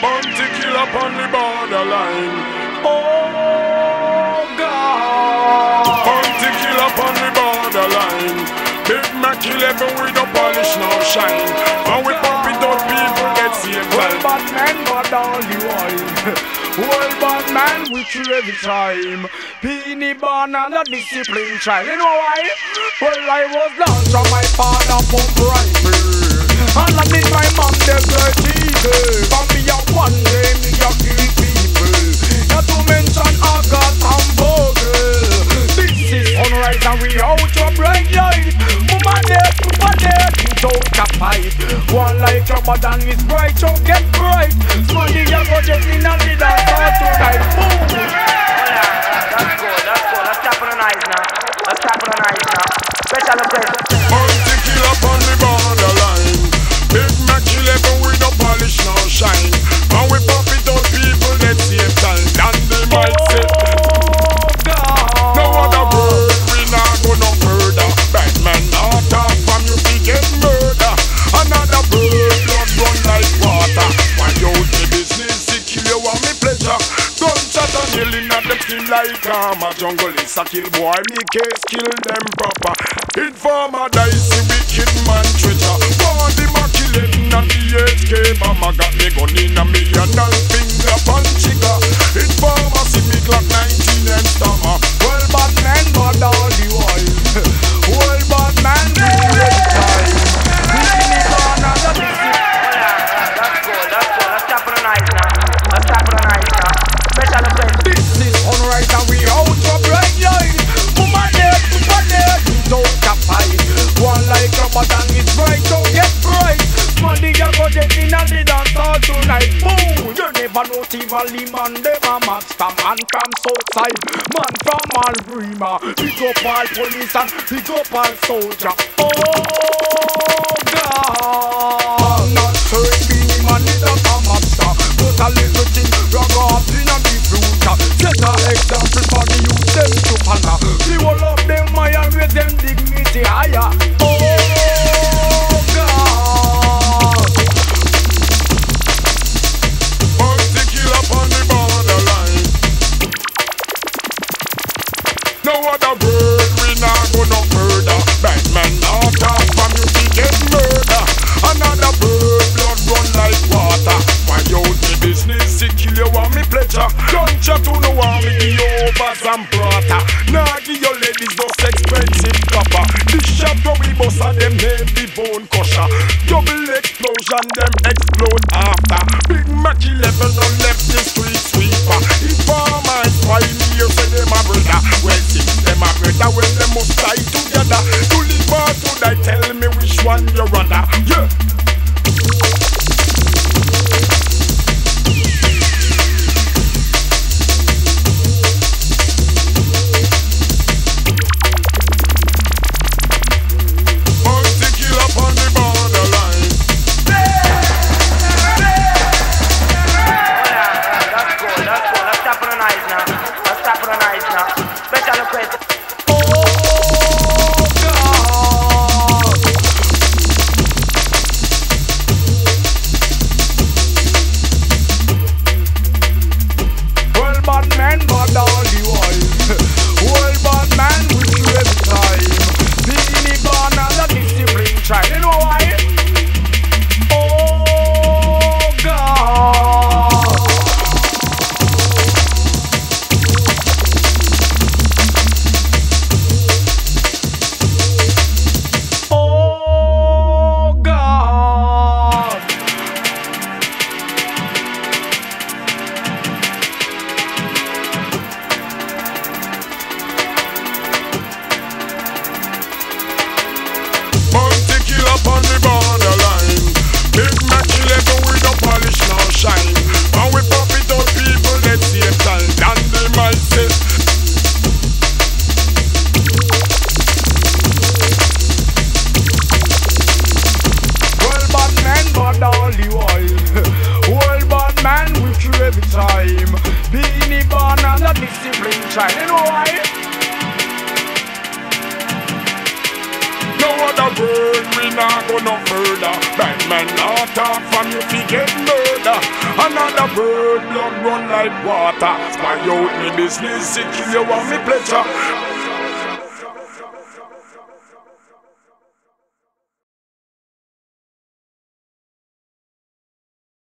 Bounty kill up on the borderline. Oh God. Bounty kill up on the borderline. Big Mac kill even with no polish, no shine. And we pump it out, people get same Well, bad man, bad all the while. Well, bad man, we kill every time. Beenie born a discipline child. You know why? Well, I was lost from my father pump rifle. And I did my mom eagle. From me one day, me kill people. Not to mention and. This is sunrise and we out bright light. One your button is bright, so get bright. Money you go just in a like karma. Jungle is a kill boy, me case kill them proper. Informer dicey, wicked man treasure. Born the maculate and the HK mama got me gun in a million and finger punchiga. Informer see me clock 19 a button is bright, so get bright. Money you go get in and the dance all tonight. Boom, you never know Tivoli man, them a master man from Southside, man from Albrima. Pick up all police and pick up all soldier. Oh God, I'm not sure if man is a No other word, we not go no further. Bad man not talk from you, we get murder. Another bird, blood run like water. Why you the business, to kill you want me pleasure. Gunshot to no want me give you over some brata. Nah give your ladies those expensive copper. This where we bust and them heavy bone crusher. Double explosion, them explode after. Big Mac 11 on left the street say them a brother. Well, since them a brother, well, them must die together. To live or to die, tell me which one you rather. Yeah. Now. Special request. Time. Beenie born a discipline child. You know why? no other word, we not go no further. Bad man not talk from you, we get murder. Another word, blood run like water. Spy out me business, kill you want me pleasure.